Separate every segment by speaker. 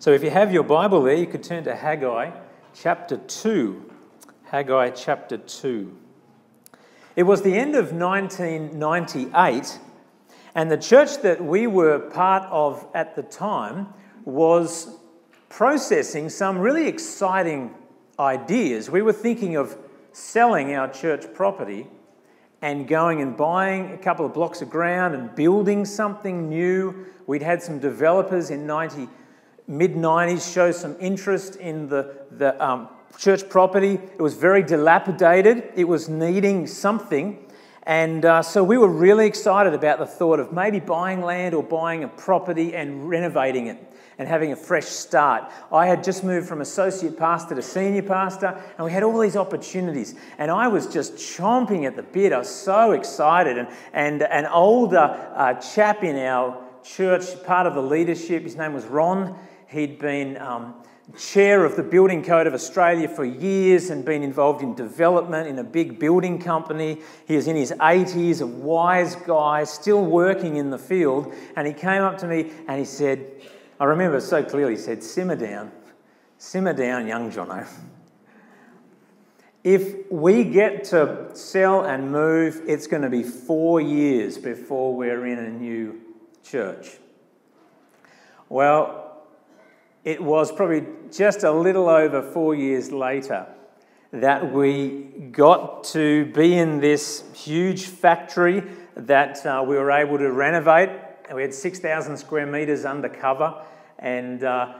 Speaker 1: So if you have your Bible there, you could turn to Haggai chapter 2. Haggai chapter 2. It was the end of 1998, and the church that we were part of at the time was processing some really exciting ideas. We were thinking of selling our church property and going and buying a couple of blocks of ground and building something new. We'd had some developers in 90, mid 90s show some interest in the, the um, church property. It was very dilapidated, it was needing something. And uh, so we were really excited about the thought of maybe buying land or buying a property and renovating it and having a fresh start. I had just moved from associate pastor to senior pastor, and we had all these opportunities. And I was just chomping at the bit. I was so excited. And, and an older uh, chap in our church, part of the leadership, his name was Ron, he'd been. Um, chair of the Building Code of Australia for years and been involved in development in a big building company. He was in his 80s, a wise guy, still working in the field. And he came up to me and he said, I remember so clearly, he said, Simmer down, simmer down, young Jono. If we get to sell and move, it's going to be four years before we're in a new church. Well, it was probably just a little over four years later that we got to be in this huge factory that uh, we were able to renovate. We had 6,000 square metres undercover, and uh,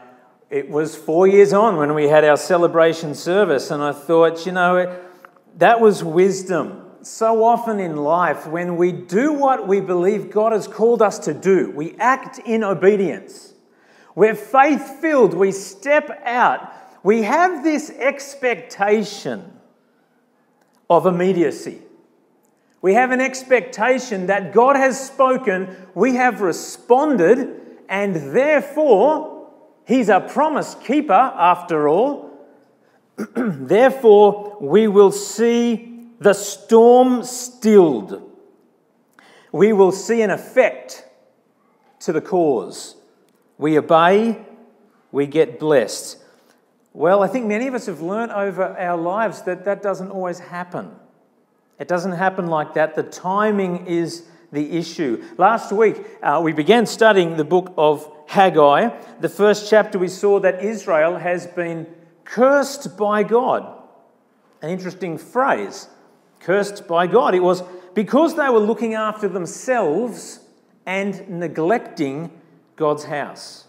Speaker 1: it was four years on when we had our celebration service. And I thought, you know, that was wisdom. So often in life, when we do what we believe God has called us to do, we act in obedience. We're faith filled. We step out. We have this expectation of immediacy. We have an expectation that God has spoken, we have responded, and therefore, He's a promise keeper after all. therefore, we will see the storm stilled. We will see an effect to the cause. We obey, we get blessed. Well, I think many of us have learned over our lives that that doesn't always happen. It doesn't happen like that. The timing is the issue. Last week, uh, we began studying the book of Haggai. The first chapter, we saw that Israel has been cursed by God. An interesting phrase cursed by God. It was because they were looking after themselves and neglecting God's house.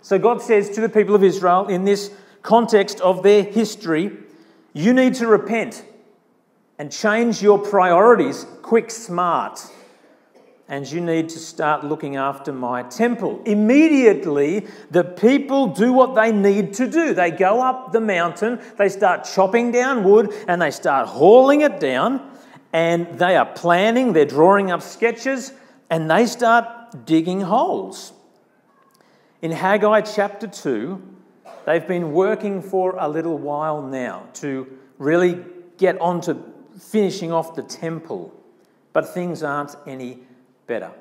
Speaker 1: So God says to the people of Israel in this context of their history, you need to repent and change your priorities quick, smart. And you need to start looking after my temple. Immediately, the people do what they need to do. They go up the mountain, they start chopping down wood, and they start hauling it down. And they are planning, they're drawing up sketches, and they start digging holes. In Haggai chapter 2, they've been working for a little while now to really get on to finishing off the temple, but things aren't any better.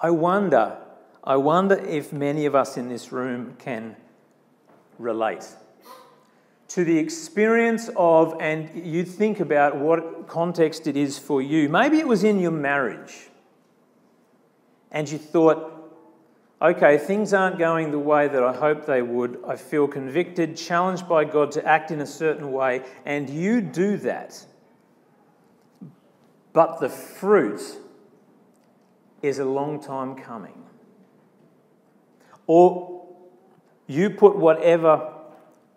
Speaker 1: I wonder, I wonder if many of us in this room can relate to the experience of, and you think about what context it is for you. Maybe it was in your marriage, and you thought, okay, things aren't going the way that I hope they would. I feel convicted, challenged by God to act in a certain way, and you do that. But the fruit is a long time coming. Or you put whatever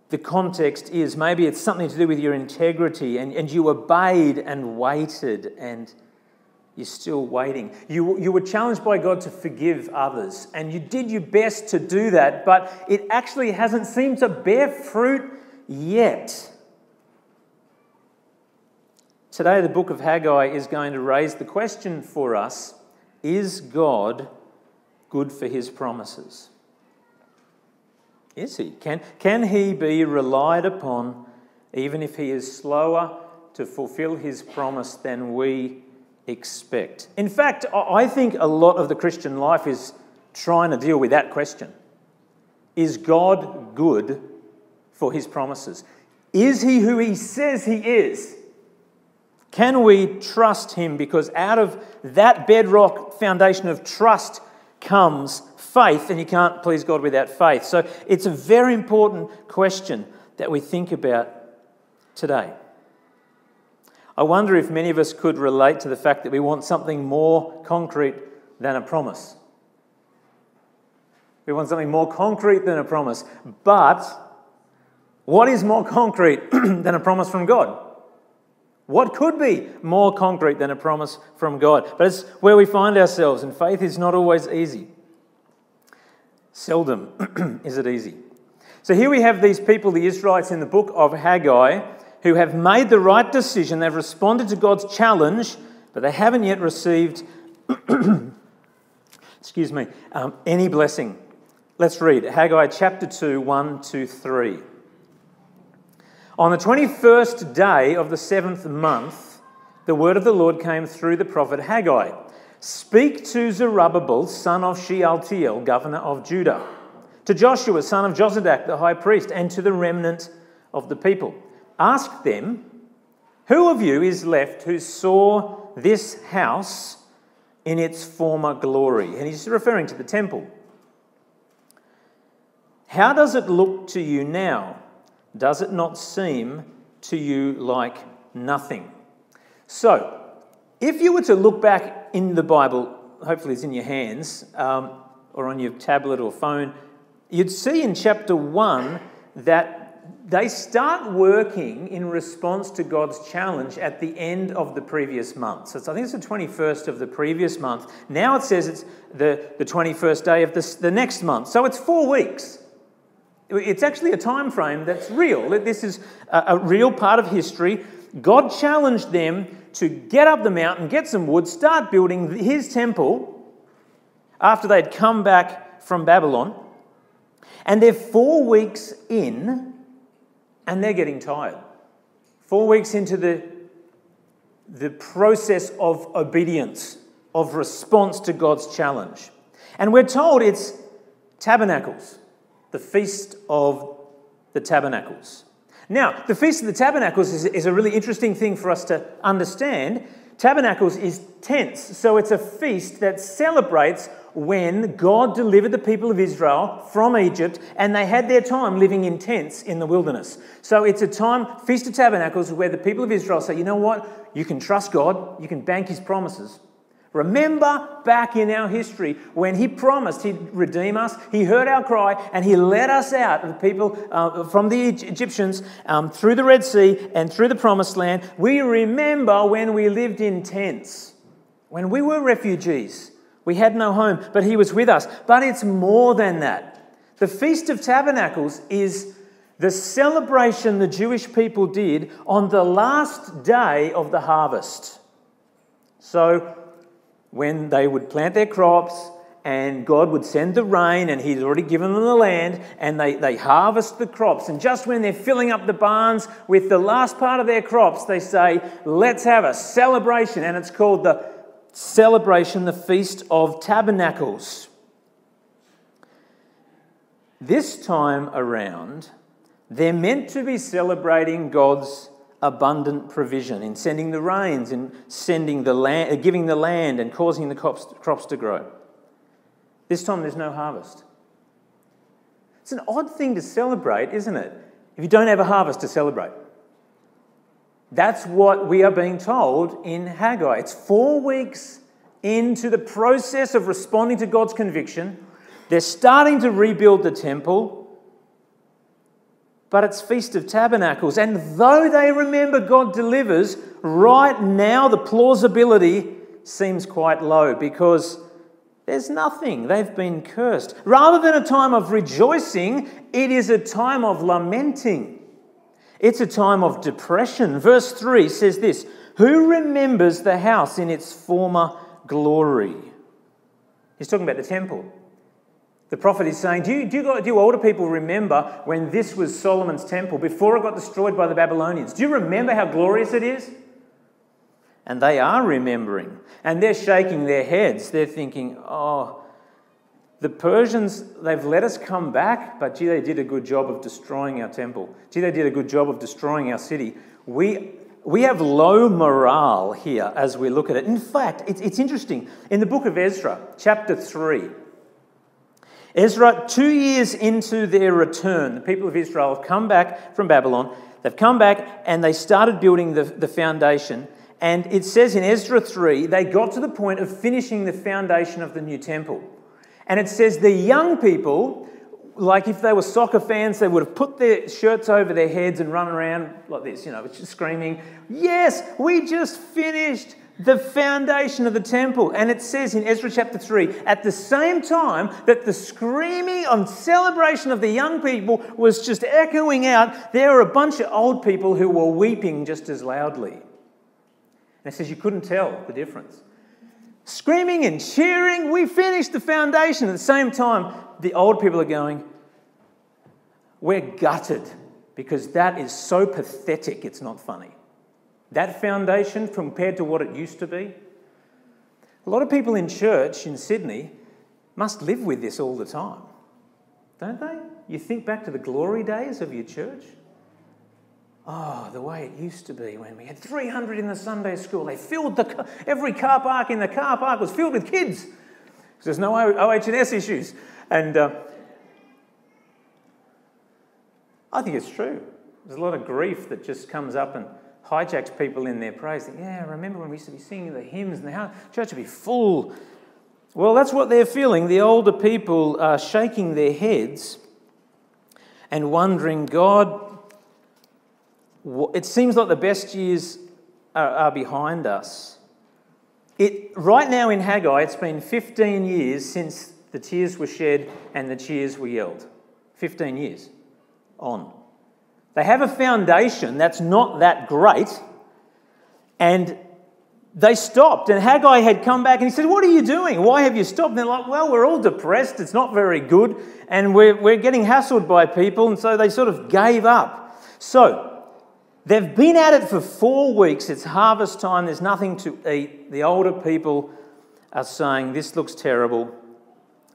Speaker 1: the context is, maybe it's something to do with your integrity, and, and you obeyed and waited and you're still waiting. You, you were challenged by God to forgive others, and you did your best to do that, but it actually hasn't seemed to bear fruit yet. Today, the book of Haggai is going to raise the question for us Is God good for his promises? Is he? Can, can he be relied upon even if he is slower to fulfill his promise than we expect? In fact, I think a lot of the Christian life is trying to deal with that question. Is God good for his promises? Is he who he says he is? Can we trust him? Because out of that bedrock foundation of trust comes faith, and you can't please God without faith. So it's a very important question that we think about today. I wonder if many of us could relate to the fact that we want something more concrete than a promise. We want something more concrete than a promise. But what is more concrete than a promise from God? What could be more concrete than a promise from God? But it's where we find ourselves, and faith is not always easy. Seldom is it easy. So here we have these people, the Israelites in the book of Haggai, who have made the right decision. They've responded to God's challenge, but they haven't yet received, excuse me, um, any blessing. Let's read Haggai chapter 2, 1 to 3. On the 21st day of the seventh month, the word of the Lord came through the prophet Haggai Speak to Zerubbabel, son of Shealtiel, governor of Judah, to Joshua, son of Jozadak, the high priest, and to the remnant of the people. Ask them, Who of you is left who saw this house in its former glory? And he's referring to the temple. How does it look to you now? Does it not seem to you like nothing? So, if you were to look back in the Bible, hopefully it's in your hands um, or on your tablet or phone, you'd see in chapter 1 that they start working in response to God's challenge at the end of the previous month. So I think it's the 21st of the previous month. Now it says it's the, the 21st day of this, the next month. So it's four weeks. It's actually a time frame that's real. This is a, a real part of history. God challenged them to get up the mountain, get some wood, start building his temple after they'd come back from Babylon. And they're four weeks in, and they're getting tired. Four weeks into the, the process of obedience, of response to God's challenge. And we're told it's tabernacles the Feast of the Tabernacles. Now, the Feast of the Tabernacles is, is, a really interesting thing for us to understand. Tabernacles is tents, so it's a feast that celebrates when God delivered the people of Israel from Egypt and they had their time living in tents in the wilderness. So it's a time, Feast of Tabernacles, where the people of Israel say, you know what? You can trust God, you can bank his promises. Remember back in our history when He promised He'd redeem us, He heard our cry, and He led us out, the people uh, from the Egyptians, um, through the Red Sea and through the Promised Land. We remember when we lived in tents, when we were refugees. We had no home, but He was with us. But it's more than that. The Feast of Tabernacles is the celebration the Jewish people did on the last day of the harvest. So, when they would plant their crops and God would send the rain, and He'd already given them the land, and they, they harvest the crops. And just when they're filling up the barns with the last part of their crops, they say, Let's have a celebration. And it's called the celebration, the Feast of Tabernacles. This time around, they're meant to be celebrating God's abundant provision, in sending the rains, in sending the land, uh, giving the land and causing the crops, crops to grow. This time there's no harvest. It's an odd thing to celebrate, isn't it? If you don't have a harvest to celebrate. That's what we are being told in Haggai. It's four weeks into the process of responding to God's conviction. They're starting to rebuild the temple but it's Feast of Tabernacles. And though they remember God delivers, right now the plausibility seems quite low because there's nothing. They've been cursed. Rather than a time of rejoicing, it is a time of lamenting. It's a time of depression. Verse 3 says this Who remembers the house in its former glory? He's talking about the temple. The prophet is saying, do you, do, you, do older people remember when this was Solomon's temple before it got destroyed by the Babylonians? Do you remember how glorious it is? And they are remembering. And they're shaking their heads. They're thinking, oh, the Persians, they've let us come back, but gee, they did a good job of destroying our temple. Gee, they did a good job of destroying our city. We, we have low morale here as we look at it. In fact, it's, it's interesting. In the book of Ezra, chapter 3, Ezra, two years into their return, the people of Israel have come back from Babylon. They've come back and they started building the, the foundation. And it says in Ezra 3, they got to the point of finishing the foundation of the new temple. And it says the young people, like if they were soccer fans, they would have put their shirts over their heads and run around like this, you know, screaming, Yes, we just finished the foundation of the temple. And it says in Ezra chapter 3, at the same time that the screaming and celebration of the young people was just echoing out, there were a bunch of old people who were weeping just as loudly. And it says you couldn't tell the difference screaming and cheering. We finished the foundation. At the same time, the old people are going, We're gutted because that is so pathetic, it's not funny. That foundation compared to what it used to be. A lot of people in church in Sydney must live with this all the time, don't they? You think back to the glory days of your church. Oh, the way it used to be when we had 300 in the Sunday school. They filled the every car park in the car park was filled with kids there's no OH&S issues. And uh, I think it's true. There's a lot of grief that just comes up and hijacks people in their praise. Yeah, remember when we used to be singing the hymns and the church would be full. Well, that's what they're feeling. The older people are shaking their heads and wondering, God, it seems like the best years are, are behind us. It, right now in Haggai, it's been 15 years since the tears were shed and the cheers were yelled. 15 years on. They have a foundation that's not that great, and they stopped. And Haggai had come back and he said, What are you doing? Why have you stopped? And they're like, Well, we're all depressed. It's not very good. And we're, we're getting hassled by people. And so they sort of gave up. So They've been at it for four weeks. It's harvest time. There's nothing to eat. The older people are saying, This looks terrible.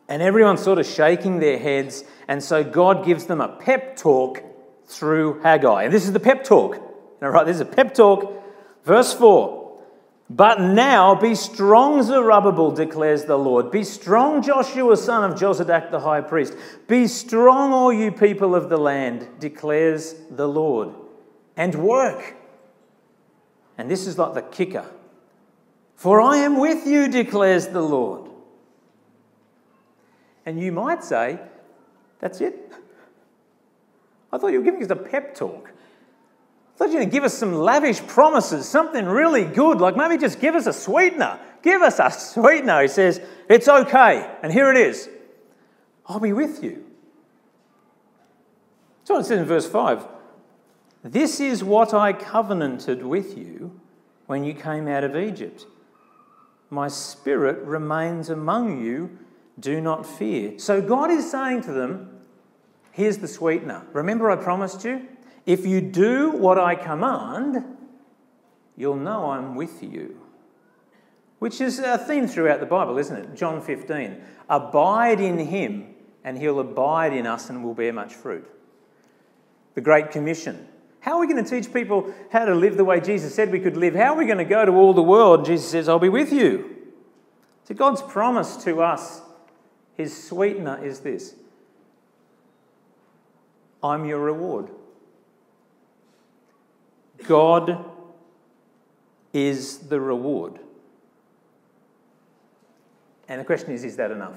Speaker 1: And everyone's sort of shaking their heads. And so God gives them a pep talk through Haggai. And this is the pep talk. All right, this is a pep talk. Verse 4. But now be strong, Zerubbabel, declares the Lord. Be strong, Joshua, son of Jozadak the high priest. Be strong, all you people of the land, declares the Lord and work. And this is like the kicker. For I am with you, declares the Lord. And you might say, That's it? I thought you were giving us a pep talk. I thought you were going to give us some lavish promises, something really good, like maybe just give us a sweetener. Give us a sweetener. He says, It's okay. And here it is I'll be with you. That's what it says in verse 5. This is what I covenanted with you when you came out of Egypt. My spirit remains among you. Do not fear. So God is saying to them, Here's the sweetener. Remember, I promised you? If you do what I command, you'll know I'm with you. Which is a theme throughout the Bible, isn't it? John 15. Abide in him, and he'll abide in us and will bear much fruit. The Great Commission. How are we going to teach people how to live the way Jesus said we could live? How are we going to go to all the world? Jesus says, I'll be with you. So God's promise to us, his sweetener is this I'm your reward. God is the reward. And the question is, is that enough?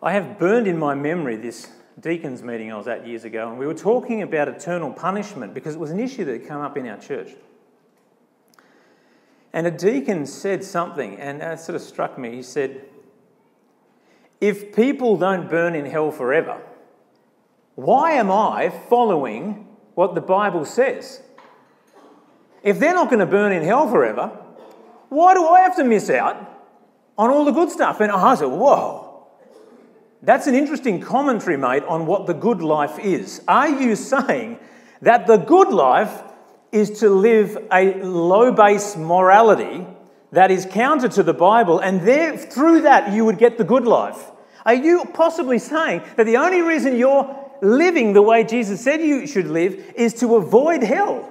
Speaker 1: I have burned in my memory this deacons meeting I was at years ago, and we were talking about eternal punishment because it was an issue that had come up in our church. And a deacon said something, and it sort of struck me. He said, If people don't burn in hell forever, why am I following what the Bible says? If they're not going to burn in hell forever, why do I have to miss out on all the good stuff? And I said, Whoa, that's an interesting commentary, mate, on what the good life is. Are you saying that the good life is to live a low base morality that is counter to the Bible, and there, through that you would get the good life. Are you possibly saying that the only reason you're living the way Jesus said you should live is to avoid hell?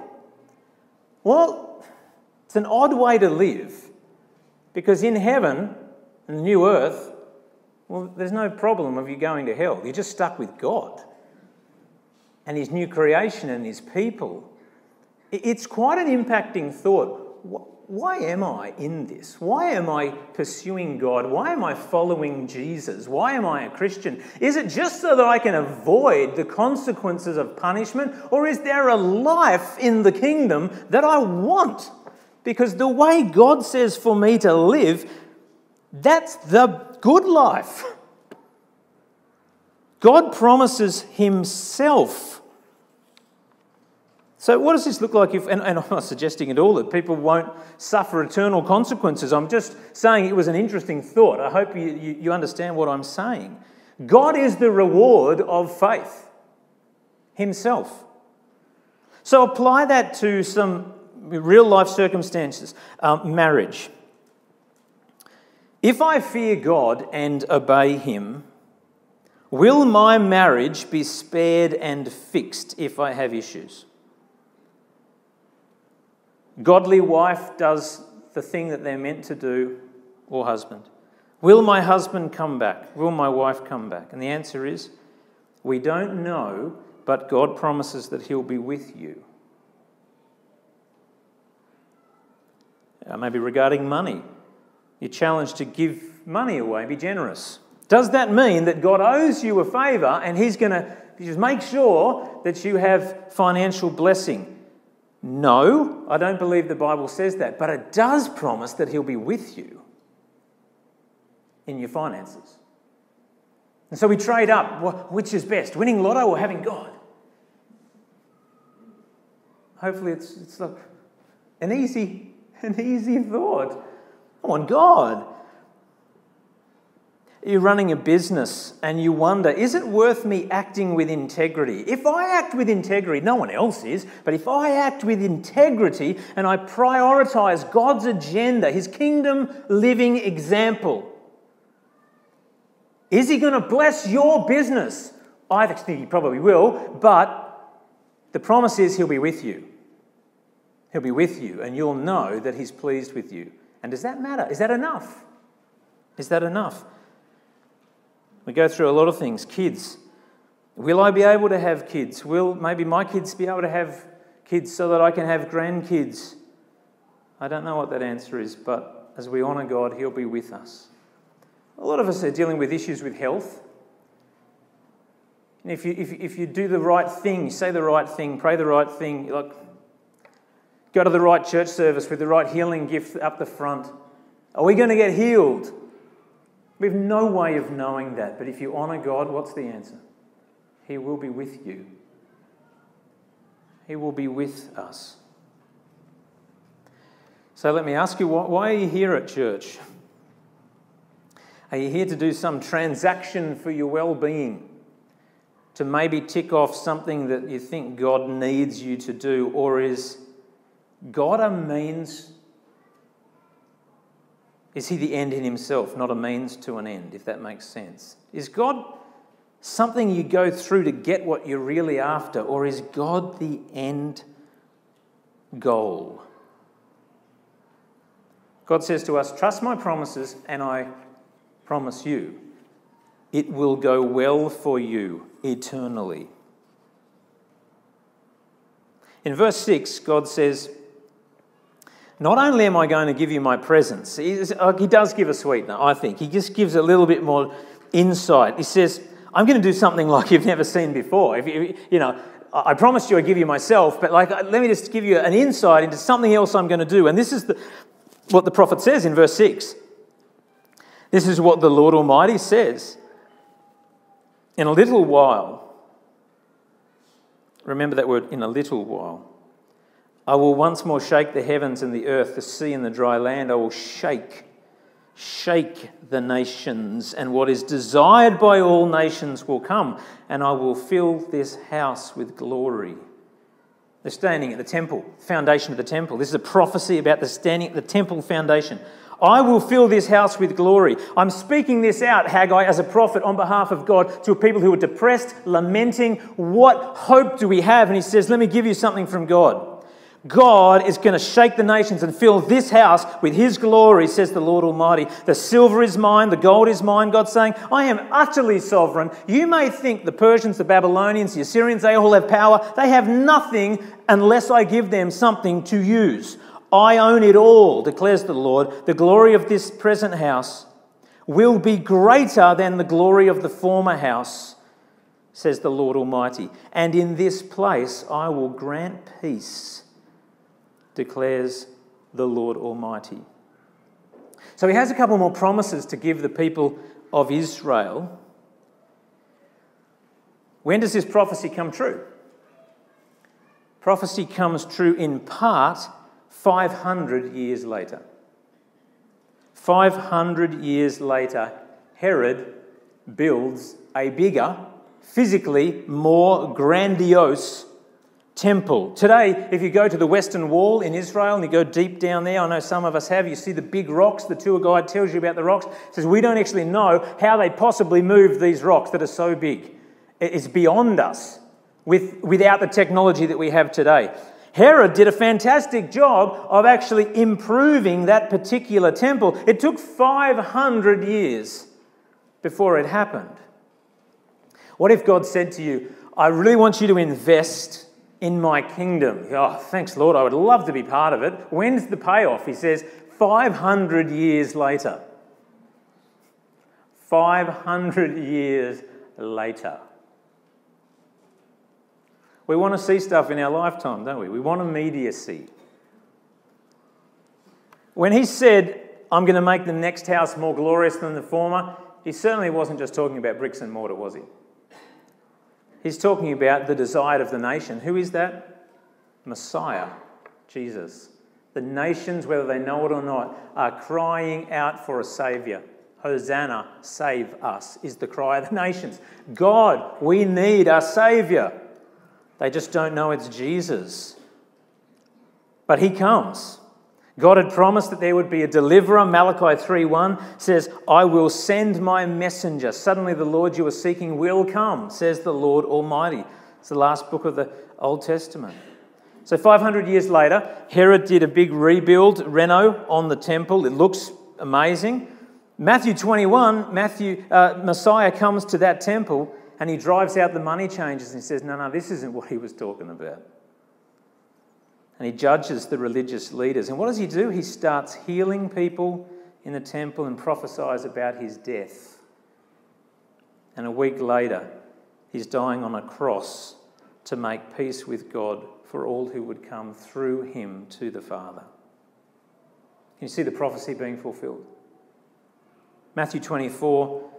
Speaker 1: Well, it's an odd way to live because in heaven, the new earth, well, there's no problem of you going to hell. You're just stuck with God and His new creation and His people. It's quite an impacting thought. Why am I in this? Why am I pursuing God? Why am I following Jesus? Why am I a Christian? Is it just so that I can avoid the consequences of punishment? Or is there a life in the kingdom that I want? Because the way God says for me to live, that's the good life. God promises Himself so, what does this look like if, and, and, I'm not suggesting at all that people won't suffer eternal consequences. I'm just saying it was an interesting thought. I hope you, you, you understand what I'm saying. God is the reward of faith Himself. So, apply that to some real life circumstances. Um, marriage. If I fear God and obey Him, will my marriage be spared and fixed if I have issues? Godly wife does the thing that they're meant to do, or husband. Will my husband come back? Will my wife come back? And the answer is we don't know, but God promises that He'll be with you. Uh, maybe regarding money, you're challenged to give money away, be generous. Does that mean that God owes you a favour and He's going to just make sure that you have financial blessing? No, I don't believe the Bible says that, but it does promise that He'll be with you in your finances. And so we trade up which is best, winning lotto or having God? Hopefully, it's, it's like an easy, an easy thought. I want God. You're running a business and you wonder, is it worth me acting with integrity? If I act with integrity, no one else is, but if I act with integrity and I prioritize God's agenda, His kingdom living example, is He going to bless your business? I think He probably will, but the promise is He'll be with you. He'll be with you, and you'll know that He's pleased with you. And does that matter? Is that enough? Is that enough? We go through a lot of things. Kids. Will I be able to have kids? Will maybe my kids be able to have kids so that I can have grandkids? I don't know what that answer is, but as we honour God, He'll be with us. A lot of us are dealing with issues with health. And if you, if, if you do the right thing, say the right thing, pray the right thing, like go to the right church service with the right healing gift up the front, are we going to get healed? We have no way of knowing that, but if you honour God, what's the answer? He will be with you. He will be with us. So let me ask you, why are you here at church? Are you here to do some transaction for your well being? To maybe tick off something that you think God needs you to do? Or is God a means is he the end in himself, not a means to an end, if that makes sense? Is God something you go through to get what you're really after, or is God the end goal? God says to us, Trust my promises, and I promise you, it will go well for you eternally. In verse 6, God says, not only am I going to give you my presence, uh, he does give a sweetener, I think. He just gives a little bit more insight. He says, I'm going to do something like you've never seen before. If you, you know, I promised you I'd give you myself, but like, uh, let me just give you an insight into something else I'm going to do. And this is the, what the prophet says in verse 6. This is what the Lord Almighty says. In a little while, remember that word, in a little while, I will once more shake the heavens and the earth, the sea and the dry land. I will shake, shake the nations, and what is desired by all nations will come, and I will fill this house with glory. They're standing at the temple, foundation of the temple. This is a prophecy about the standing at the temple foundation. I will fill this house with glory. I'm speaking this out, Haggai, as a prophet on behalf of God to people who are depressed, lamenting. What hope do we have? And he says, Let me give you something from God. God is going to shake the nations and fill this house with his glory, says the Lord Almighty. The silver is mine, the gold is mine. God's saying, I am utterly sovereign. You may think the Persians, the Babylonians, the Assyrians, they all have power. They have nothing unless I give them something to use. I own it all, declares the Lord. The glory of this present house will be greater than the glory of the former house, says the Lord Almighty. And in this place I will grant peace, declares the Lord Almighty. So he has a couple more promises to give the people of Israel. When does this prophecy come true? Prophecy comes true in part 500 years later. 500 years later, Herod builds a bigger, physically more grandiose temple. Today, if you go to the Western Wall in Israel and you go deep down there, I know some of us have, you see the big rocks. The tour guide tells you about the rocks. says, We don't actually know how they possibly moved these rocks that are so big. It's beyond us with, without the technology that we have today. Herod did a fantastic job of actually improving that particular temple. It took 500 years before it happened. What if God said to you, I really want you to invest in my kingdom? Oh, thanks, Lord. I would love to be part of it. When's the payoff? He says, 500 years later. 500 years later. We want to see stuff in our lifetime, don't we? We want immediacy. When he said, I'm going to make the next house more glorious than the former, he certainly wasn't just talking about bricks and mortar, was he? He's talking about the desire of the nation. Who is that? Messiah, Jesus. The nations, whether they know it or not, are crying out for a Saviour. Hosanna, save us, is the cry of the nations. God, we need a Saviour. They just don't know it's Jesus. But he comes. God had promised that there would be a deliverer. Malachi 3:1 says, "I will send my messenger. Suddenly the Lord you are seeking will come," says the Lord Almighty. It's the last book of the Old Testament. So 500 years later, Herod did a big rebuild, reno, on the temple. It looks amazing. Matthew 21, Matthew, uh, Messiah comes to that temple and he drives out the money changers and he says, No, no, this isn't what he was talking about. And he judges the religious leaders. And what does he do? He starts healing people in the temple and prophesies about his death. And a week later, he's dying on a cross to make peace with God for all who would come through him to the Father. Can you see the prophecy being fulfilled? Matthew 24,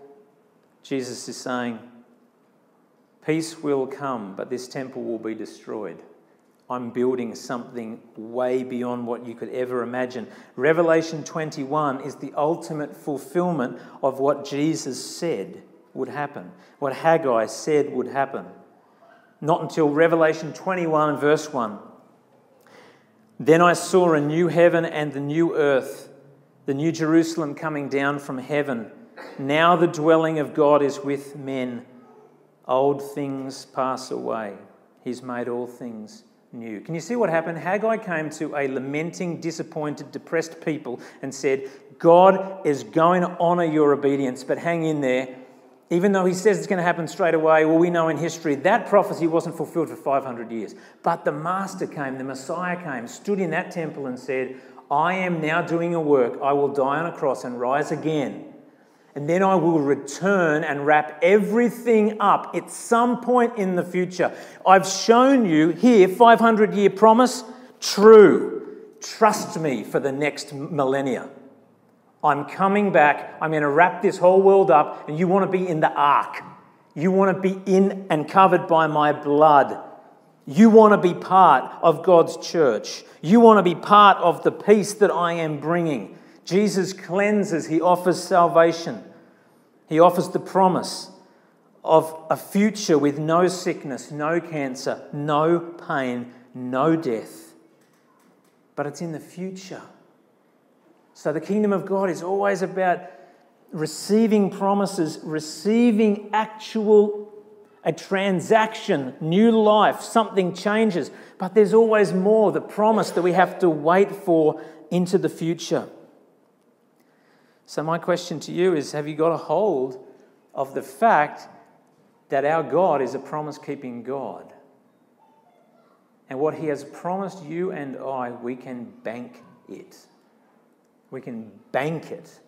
Speaker 1: Jesus is saying, Peace will come, but this temple will be destroyed. I'm building something way beyond what you could ever imagine. Revelation 21 is the ultimate fulfillment of what Jesus said would happen, what Haggai said would happen. Not until Revelation 21, verse 1. Then I saw a new heaven and the new earth, the new Jerusalem coming down from heaven. Now the dwelling of God is with men Old things pass away. He's made all things new. Can you see what happened? Haggai came to a lamenting, disappointed, depressed people and said, God is going to honour your obedience, but hang in there. Even though he says it's going to happen straight away, well, we know in history that prophecy wasn't fulfilled for 500 years. But the Master came, the Messiah came, stood in that temple and said, I am now doing a work. I will die on a cross and rise again and then I will return and wrap everything up at some point in the future. I've shown you here 500 year promise, true. Trust me for the next millennia. I'm coming back. I'm going to wrap this whole world up, and you want to be in the ark. You want to be in and covered by my blood. You want to be part of God's church. You want to be part of the peace that I am bringing. Jesus cleanses, he offers salvation. He offers the promise of a future with no sickness, no cancer, no pain, no death. But it's in the future. So the kingdom of God is always about receiving promises, receiving actual a transaction, new life, something changes. But there's always more, the promise that we have to wait for into the future. So, my question to you is Have you got a hold of the fact that our God is a promise keeping God? And what He has promised you and I, we can bank it. We can bank it.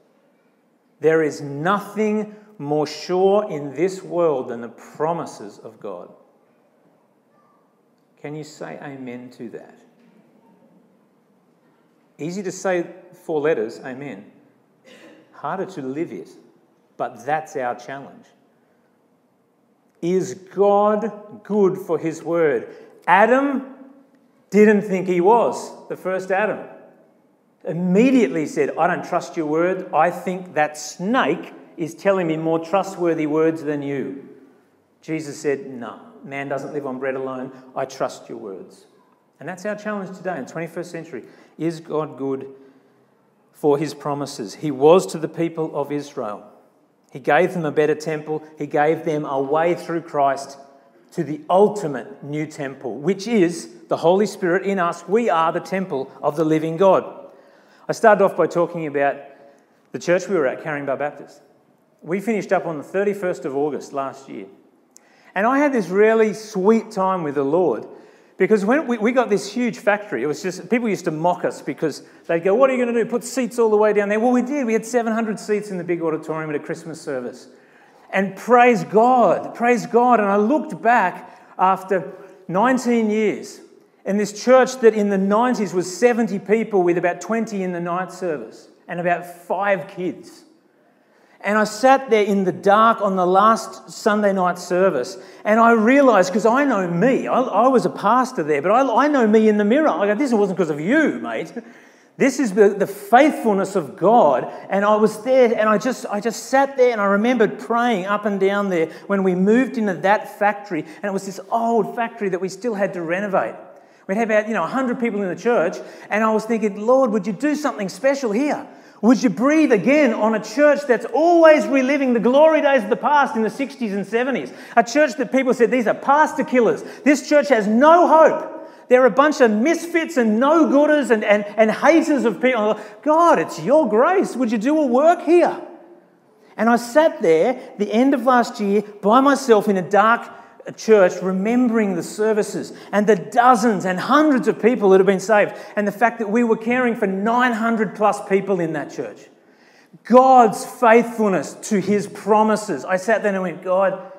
Speaker 1: There is nothing more sure in this world than the promises of God. Can you say amen to that? Easy to say four letters, amen. Harder to live it, but that's our challenge. Is God good for his word? Adam didn't think he was, the first Adam. Immediately said, I don't trust your word. I think that snake is telling me more trustworthy words than you. Jesus said, No, man doesn't live on bread alone. I trust your words. And that's our challenge today in 21st century. Is God good for his promises? He was to the people of Israel. He gave them a better temple, he gave them a way through Christ to the ultimate new temple, which is the Holy Spirit in us. We are the temple of the living God. I started off by talking about the church we were at, Caringbah Baptist. We finished up on the 31st of August last year. And I had this really sweet time with the Lord because when we, we got this huge factory, it was just people used to mock us because they'd go, What are you going to do? Put seats all the way down there? Well, we did. We had 700 seats in the big auditorium at a Christmas service. And praise God, praise God. And I looked back after 19 years in this church that in the 90s was 70 people with about 20 in the night service and about five kids. And I sat there in the dark on the last Sunday night service, and I realized because I know me, I, I, was a pastor there, but I, I, know me in the mirror. I go, This wasn't because of you, mate. This is the, the faithfulness of God. And I was there, and I just, I just sat there, and I remembered praying up and down there when we moved into that factory, and it was this old factory that we still had to renovate. We had about, you know, 100 people in the church, and I was thinking, Lord, would you do something special here? Would you breathe again on a church that's always reliving the glory days of the past in the 60s and 70s? A church that people said, these are pastor killers. This church has no hope. They're a bunch of misfits and no gooders and, and, and haters of people. God, it's your grace. Would you do a work here? And I sat there the end of last year by myself in a dark church remembering the services and the dozens and hundreds of people that have been saved, and the fact that we were caring for 900 plus people in that church. God's faithfulness to his promises. I sat there and went, God,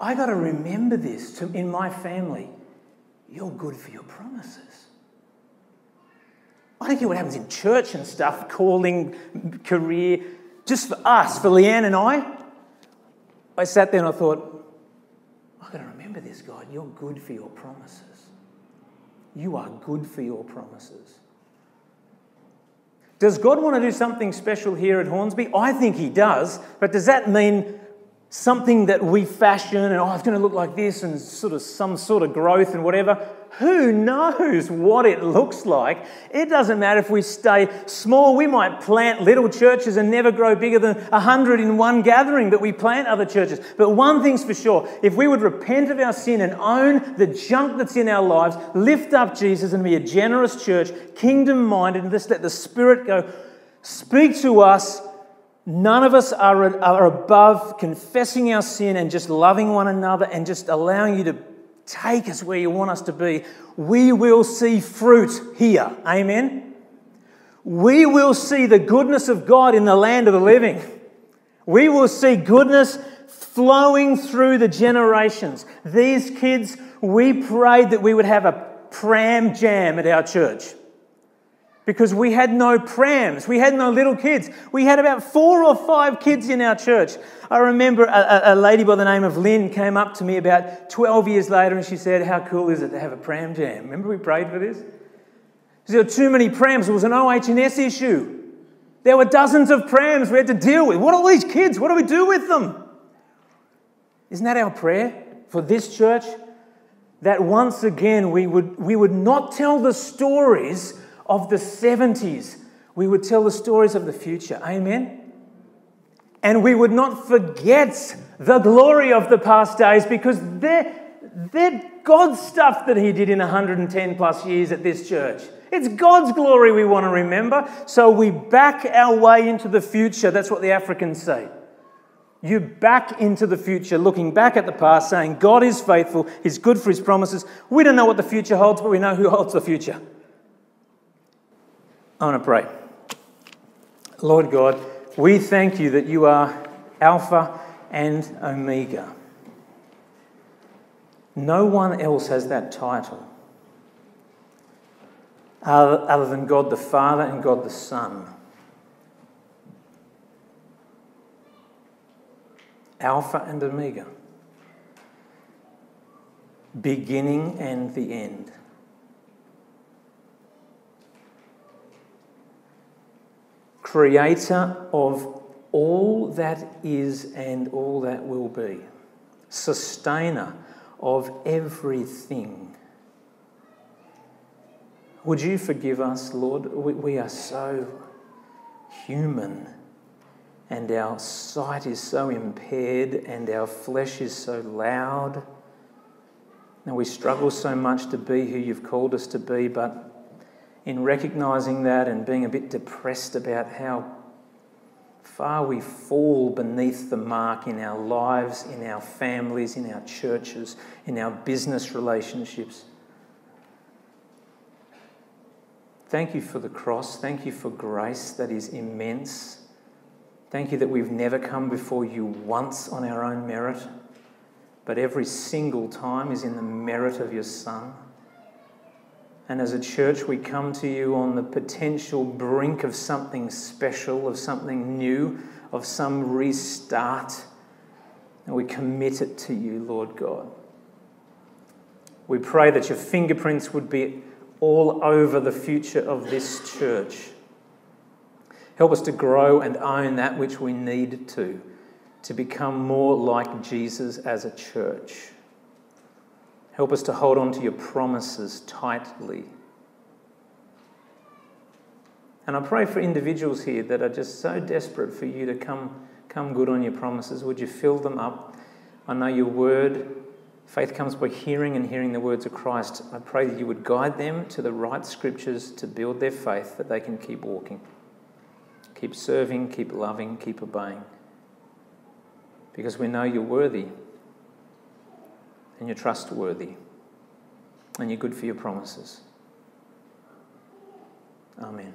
Speaker 1: I got to remember this to, in my family. You're good for your promises. I don't care what happens in church and stuff, calling, career, just for us, for Leanne and I. I sat there and I thought, got to remember this, God. You're good for your promises. You are good for your promises. Does God want to do something special here at Hornsby? I think He does, but does that mean something that we fashion and oh, it's going to look like this and sort of some sort of growth and whatever? Who knows what it looks like? It doesn't matter if we stay small. We might plant little churches and never grow bigger than 100 in one gathering, but we plant other churches. But one thing's for sure if we would repent of our sin and own the junk that's in our lives, lift up Jesus and be a generous church, kingdom minded, and just let the Spirit go speak to us. None of us are, are above confessing our sin and just loving one another and just allowing you to Take us where you want us to be. We will see fruit here. Amen. We will see the goodness of God in the land of the living. We will see goodness flowing through the generations. These kids, we prayed that we would have a pram jam at our church because we had no prams, we had no little kids. We had about four or five kids in our church. I remember a, a, lady by the name of Lynn came up to me about 12 years later and she said, How cool is it to have a pram jam? Remember we prayed for this? There were too many prams, it was an OH&S issue. There were dozens of prams we had to deal with. What are all these kids? What do we do with them? Isn't that our prayer for this church? that once again we would, we would not tell the stories of the 70s, we would tell the stories of the future. Amen? And we would not forget the glory of the past days because they're, they're God's stuff that He did in 110 plus years at this church. It's God's glory we want to remember. So we back our way into the future. That's what the Africans say. You back into the future, looking back at the past, saying, God is faithful, He's good for His promises. We don't know what the future holds, but we know who holds the future. I want to pray. Lord God, we thank you that you are Alpha and Omega. No one else has that title other than God the Father and God the Son. Alpha and Omega, beginning and the end. Creator of all that is and all that will be, sustainer of everything. Would you forgive us, Lord? We, are so human and our sight is so impaired and our flesh is so loud. And we struggle so much to be who you've called us to be, but in recognizing that and being a bit depressed about how far we fall beneath the mark in our lives, in our families, in our churches, in our business relationships. Thank you for the cross. Thank you for grace that is immense. Thank you that we've never come before you once on our own merit, but every single time is in the merit of your Son. And as a church, we come to you on the potential brink of something special, of something new, of some restart. And we commit it to you, Lord God. We pray that your fingerprints would be all over the future of this church. Help us to grow and own that which we need to, to become more like Jesus as a church. Help us to hold on to your promises tightly. And I pray for individuals here that are just so desperate for you to come, come good on your promises. Would you fill them up? I know your word, faith comes by hearing and hearing the words of Christ. I pray that you would guide them to the right scriptures to build their faith that they can keep walking. Keep serving, keep loving, keep obeying. Because we know you're worthy and you're trustworthy and you're good for your promises. Amen.